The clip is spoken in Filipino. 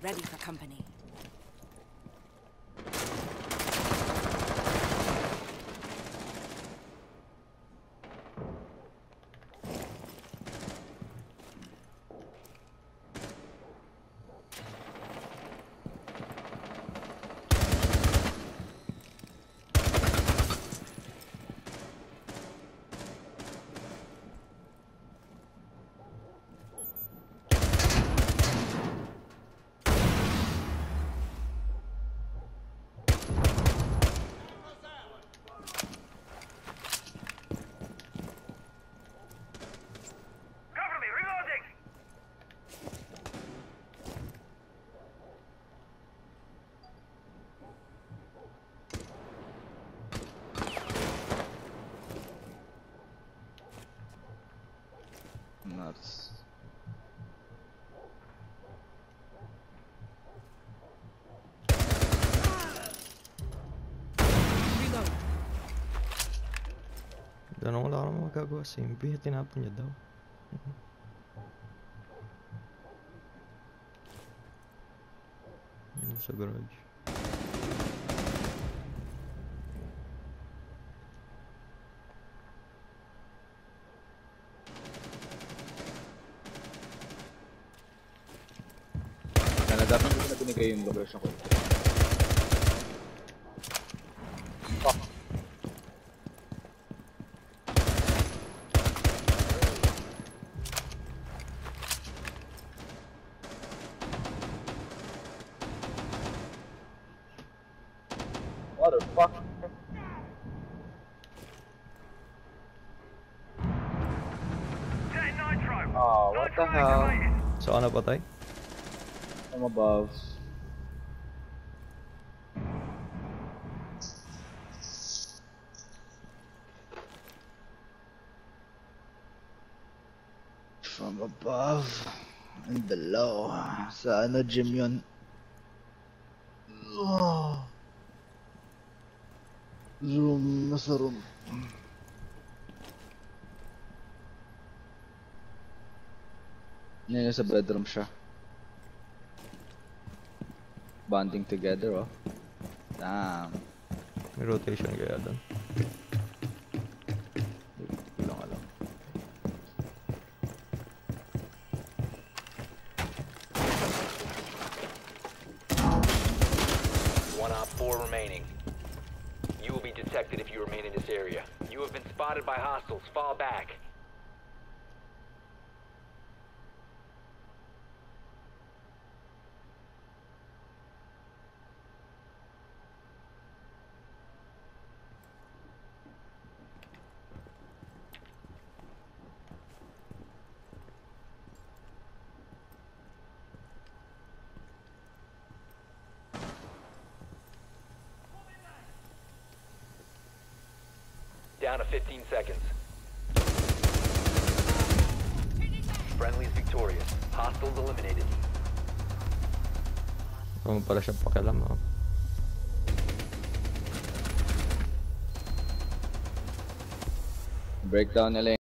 Ready for company. caras. Dar uma olhada uma cagou assim, me perdi na punhadão. Uhum. Nossa, grande. Dapat hindi na binigay yung location ko. Fuck. What the fuck? Getting nitro! Oh, what the Nitro hell? activated. So ano patay? From above. From above and below. Sa ano gym yun? Oh. Room, nasa room. Yan yung sa bedroom siya. Bonding together, oh. Damn. May rotation kaya doon. Hindi ko lang alam. One op four remaining. You will be detected if you remain in this area. You have been spotted by hostiles. Fall back. Down to 15 seconds. Friendly's victorious. Hostiles eliminated. Ano pala siya pakialam oh. Breakdown nila